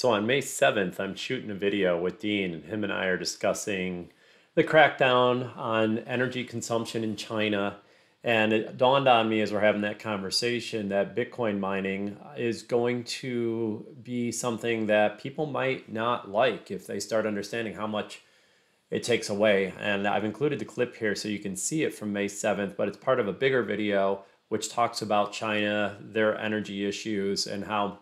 So on May 7th, I'm shooting a video with Dean, and him and I are discussing the crackdown on energy consumption in China. And it dawned on me as we're having that conversation that Bitcoin mining is going to be something that people might not like if they start understanding how much it takes away. And I've included the clip here so you can see it from May 7th, but it's part of a bigger video which talks about China, their energy issues, and how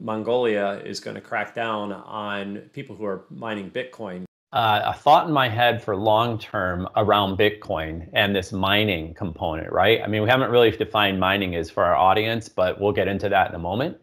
Mongolia is going to crack down on people who are mining Bitcoin. Uh, a thought in my head for long term around Bitcoin and this mining component, right? I mean, we haven't really defined mining as for our audience, but we'll get into that in a moment.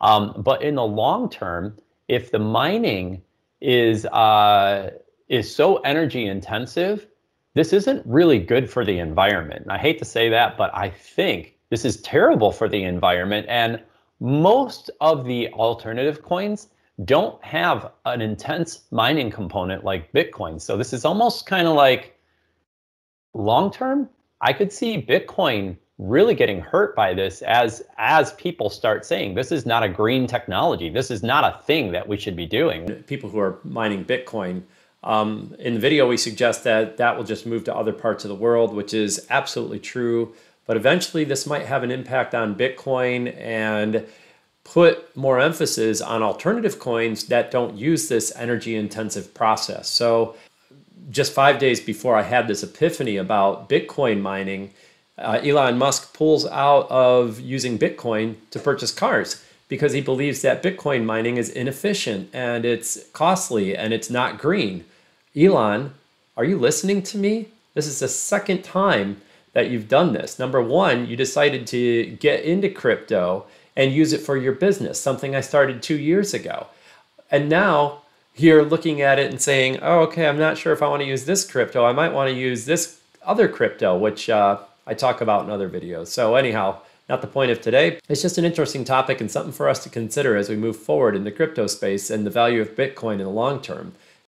Um, but in the long term, if the mining is uh, is so energy intensive, this isn't really good for the environment. And I hate to say that, but I think this is terrible for the environment. And most of the alternative coins don't have an intense mining component like Bitcoin. So this is almost kind of like long term. I could see Bitcoin really getting hurt by this as as people start saying this is not a green technology. This is not a thing that we should be doing. People who are mining Bitcoin. Um, in the video, we suggest that that will just move to other parts of the world, which is absolutely true. But eventually, this might have an impact on Bitcoin and put more emphasis on alternative coins that don't use this energy intensive process. So, just five days before I had this epiphany about Bitcoin mining, uh, Elon Musk pulls out of using Bitcoin to purchase cars because he believes that Bitcoin mining is inefficient and it's costly and it's not green. Elon, are you listening to me? This is the second time that you've done this. Number one, you decided to get into crypto and use it for your business, something I started two years ago. And now you're looking at it and saying, oh, okay, I'm not sure if I want to use this crypto. I might want to use this other crypto, which uh, I talk about in other videos. So, anyhow, not the point of today. It's just an interesting topic and something for us to consider as we move forward in the crypto space and the value of Bitcoin in the long term.